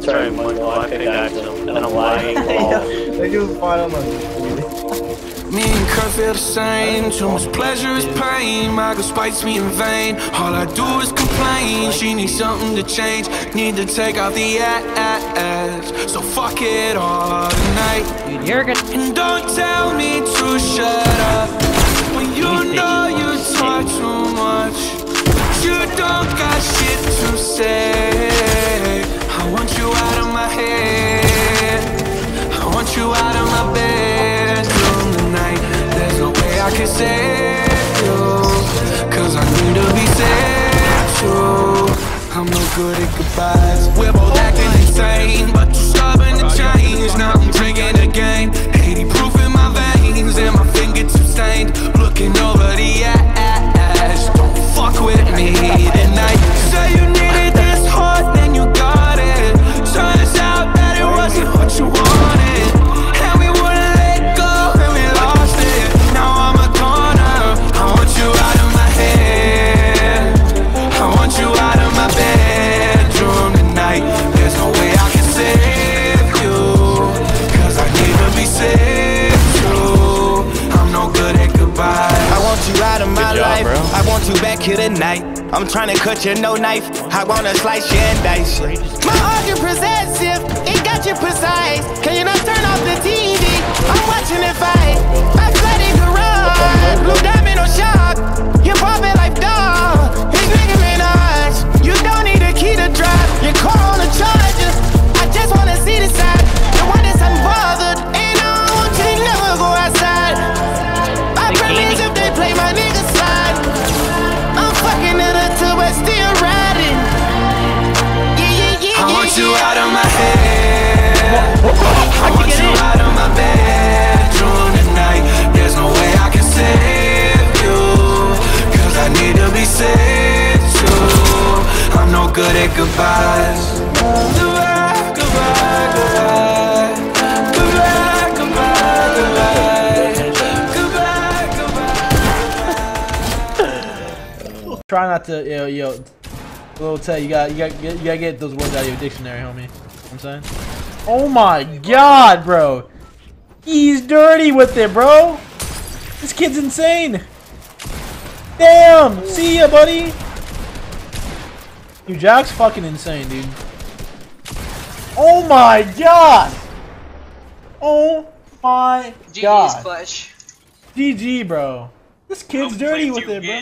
That's right, Michael. I pickaxe him, and I'm lying. They do find on my Me and Kurt feel the same. Too much pleasure is pain. My girl spites me in vain. All I do is complain. She needs something to change. Need to take out the ass. So fuck it all tonight. You're gonna. And don't tell me I'm no good at goodbyes. We're both acting insane, but you're stubborn to change. Now I'm you tonight. I'm trying to cut you no knife. I wanna slice you and dice you. My you possessive, it got you precise. Want you out of my head. I want you out of my bedroom tonight. There's no way I can save you. Cause I need to be saved too. I'm no good at goodbyes. Goodbye, goodbye, goodbye. Goodbye, goodbye, goodbye. Goodbye. Try not to, yo, yo. Little Tay, you got, you got, you gotta get those words out of your dictionary, homie. You know I'm saying. Oh my God, bro. He's dirty with it, bro. This kid's insane. Damn. See ya, buddy. Dude, Jahq's fucking insane, dude. Oh my God. Oh my GG's clutch. GG, bro. This kid's dirty with it, bro.